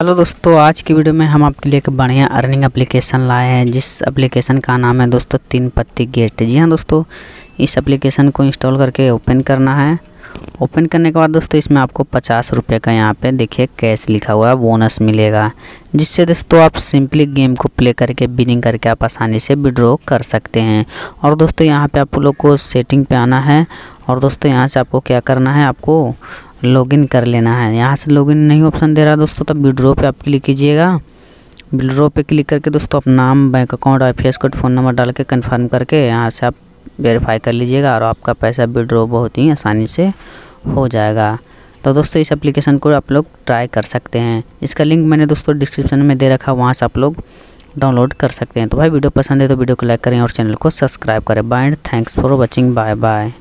Hello दोस्तों, आज की वीडियो में हम आपके लिए एक बढ़िया अर्निंग एप्लीकेशन लाए हैं। जिस एप्लीकेशन का नाम है दोस्तों, तीन पत्ती गेट जी हाँ दोस्तों, इस एप्लीकेशन को इंस्टॉल करके ओपन करना है। ओपन करने के बाद दोस्तों इसमें आपको पचास रुपये का यहाँ पे देखिए कैश लिखा हुआ है, बोनस मिलेगा, जिससे दोस्तों आप सिंपली गेम को प्ले करके, बिनिंग करके आप आसानी से विड्रॉ कर सकते हैं। और दोस्तों यहाँ पे आप लोग को सेटिंग पे आना है, और दोस्तों यहाँ से आपको क्या करना है, आपको लॉगिन कर लेना है। यहाँ से लॉगिन नहीं ऑप्शन दे रहा दोस्तों, तब विड्रो पे आप क्लिक कीजिएगा। विड्रॉ पे क्लिक करके दोस्तों अपना नाम, bank account, I code, phone number डाल के कन्फर्म करके यहाँ से आप वेरीफाई कर लीजिएगा, और आपका पैसा विड्रॉ बहुत ही आसानी से हो जाएगा। तो दोस्तों, इस एप्लीकेशन को आप लोग ट्राई कर सकते हैं। इसका लिंक मैंने दोस्तों डिस्क्रिप्शन में दे रखा, वहाँ से आप लोग डाउनलोड कर सकते हैं। तो भाई, वीडियो पसंद है तो वीडियो को लाइक करें और चैनल को सब्सक्राइब करें। Bye thanks for watching bye bye